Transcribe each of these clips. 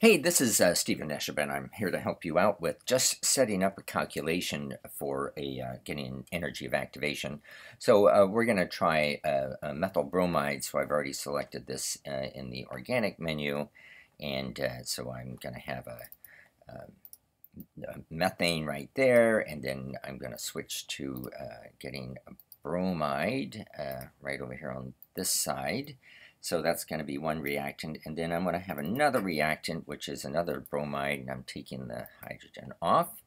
Hey, this is uh, Steven Neshyba. I'm here to help you out with just setting up a calculation for a uh, getting energy of activation. So uh, we're going to try a methyl bromide. So I've already selected this uh, in the organic menu. And uh, so I'm going to have a, a, methane right there. And then I'm going to switch to uh, getting bromide right over here on this side. So that's going to be one reactant. And then I'm going to have another reactant, which is another bromide, and I'm taking the hydrogen off.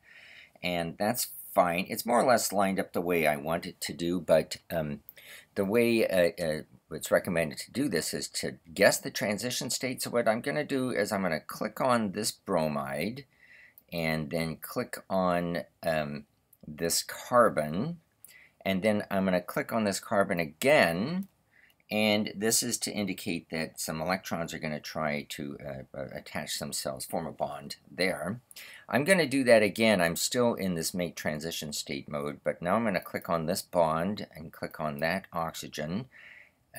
And that's fine. It's more or less lined up the way I want it to do, but um, the way uh, uh, it's recommended to do this is to guess the transition state. So what I'm going to do is I'm going to click on this bromide and then click on um, this carbon. And then I'm going to click on this carbon again and this is to indicate that some electrons are going to try to uh, uh, attach themselves, form a bond there. I'm going to do that again. I'm still in this make transition state mode, but now I'm going to click on this bond and click on that oxygen,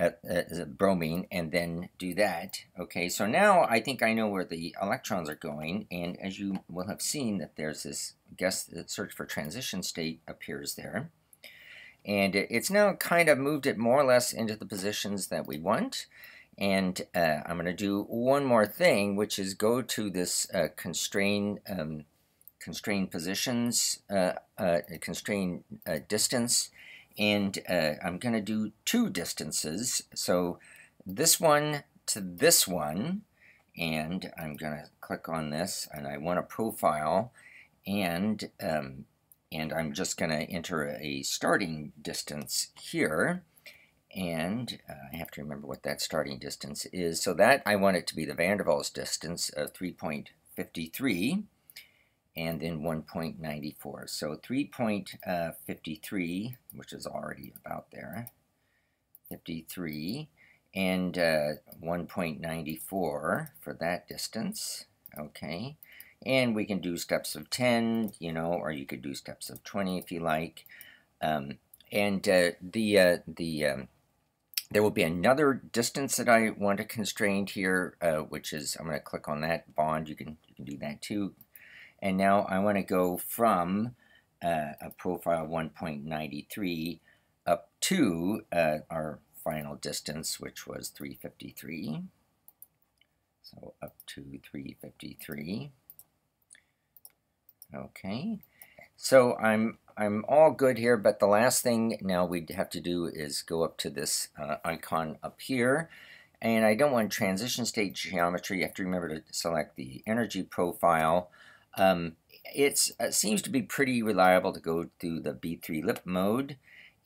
uh, uh, bromine, and then do that. Okay, so now I think I know where the electrons are going, and as you will have seen that there's this guess that search for transition state appears there. And it's now kind of moved it more or less into the positions that we want. And uh, I'm going to do one more thing, which is go to this uh, constrain, um, constrain positions, uh, uh constrain uh, distance, and uh, I'm going to do two distances. So this one to this one, and I'm going to click on this, and I want a profile, and um, and I'm just going to enter a starting distance here and uh, I have to remember what that starting distance is. So that I want it to be the van der Waals distance of 3.53 and then 1.94. So 3.53, which is already about there, 53, and uh, 1.94 for that distance, okay. And we can do steps of 10, you know, or you could do steps of 20 if you like. Um, and uh, the, uh, the, um, there will be another distance that I want to constrain here, uh, which is, I'm going to click on that bond. You can, you can do that too. And now I want to go from uh, a profile 1.93 up to uh, our final distance, which was 353. So up to 353. Okay, so I'm I'm all good here, but the last thing now we have to do is go up to this uh, icon up here. And I don't want transition state geometry. You have to remember to select the energy profile. Um, it uh, seems to be pretty reliable to go through the B3LYP mode.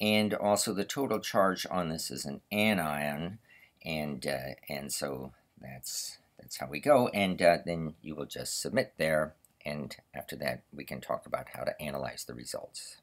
And also the total charge on this is an anion. And, uh, and so that's, that's how we go. And uh, then you will just submit there and after that we can talk about how to analyze the results.